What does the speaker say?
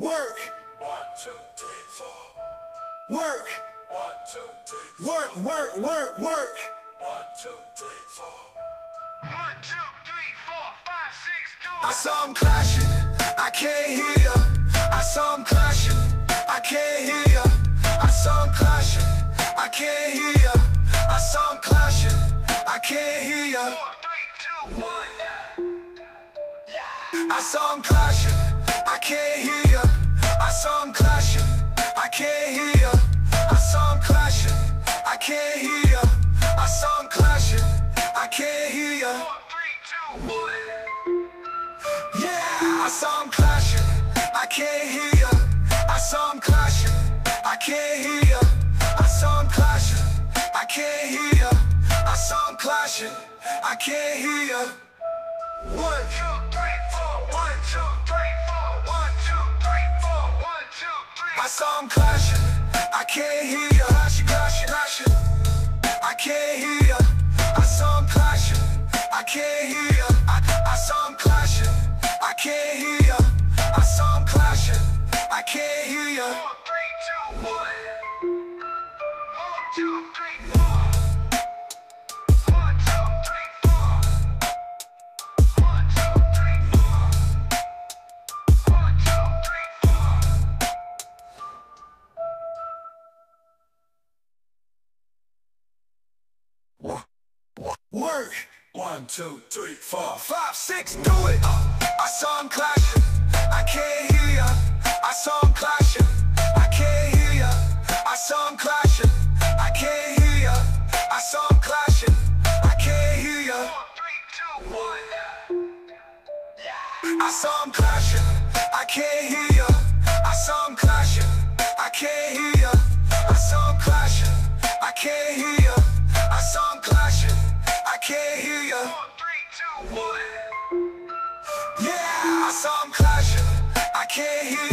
Work, One, two, three, four. work, One, two, three, work, work, work, work. one, two, three, four. One, two, three, four, five, six, do I it. saw him clashing, I can't hear ya. I saw him clashing, I can't hear ya. I saw him clashing, I can't hear ya. I saw him clashing, I can't hear ya. Four, three, two, one. I saw him clashing, I can't hear ya. I saw him clashing, I can't hear ya. I saw him clashing, I can't hear ya. I saw him clashing, I can't hear ya. Four, three, two, one. Yeah, I saw him clashing, I can't hear ya. I saw him clashing, I can't hear ya. I saw him clashing, I can't hear ya. I saw him clashing, I can't hear ya. One, two, three, saw him clashing, I can't hear ya. Clashing, clashing, clashing. I can't hear ya. I saw him clashing, I can't hear ya. I, I saw him clashing, I can't hear ya. I saw him clashing, I can't hear ya. Four, three, two, one. One, two, three. One, Work. One, two, three, four. Five, six, do it. I saw him clashing. I can't hear ya. I saw him clashing. I can't hear ya. I saw him clashing. I can't hear ya. I saw him clashing. I can't hear ya. Four, three, two, one. I saw him clashing. I can't hear ya. I saw him clashing. Him clashing. I can't hear